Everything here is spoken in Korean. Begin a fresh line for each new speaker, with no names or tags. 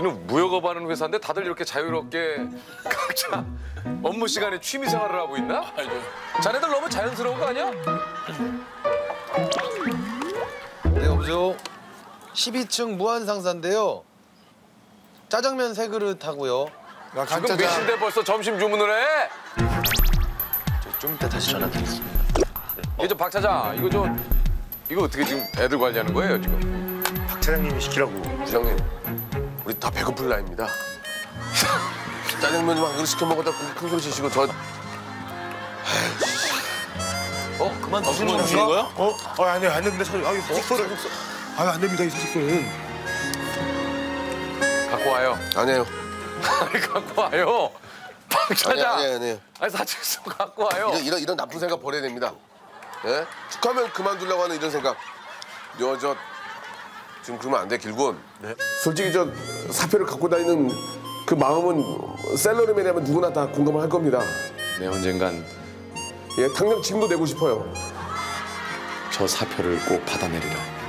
우리는 무역업하는 회사인데 다들 이렇게 자유롭게 각자 업무 시간에 취미 생활을 하고 있나? 자네들 너무 자연스러운 거 아니야?
네, 여보세요. 12층 무한상사인데요. 짜장면 세 그릇 하고요.
야,
지금 몇신데 벌써 점심 주문을 해?
좀 이따 다시 전화드리겠습니다.
이게 저박 차장 이거 좀 이거 어떻게 지금 애들 관리하는 거예요 지금?
박 차장님이 시키라고.
부장님, 우리 다 배고플 나이입니다. 짜장면 좀한 그릇 시켜 먹었다 큰 소리 치시고 저
어, 그만
아,
드시는
주는 거야? 어? 아, 안 돼, 안 됩니다. 사실, 아, 이 사직서를. 아, 안 됩니다, 이 사직서는.
갖고 와요.
아니에요.
아니 갖고 와요. 박
아니에요,
차장.
아니에요, 아니에요.
아니 사직서 갖고 와요.
이런, 이런, 이런 나쁜 생각 버려야 됩니다. 예? 축하면 그만두려고 하는 이런 생각. 여, 저, 지금 그러면 안 돼, 길군.
솔직히 저 사표를 갖고 다니는 그 마음은 셀러리맨이라면 누구나 다 공감을 할 겁니다.
내 언젠간
예, 당장 지금도 내고 싶어요.
저 사표를 꼭 받아내리라.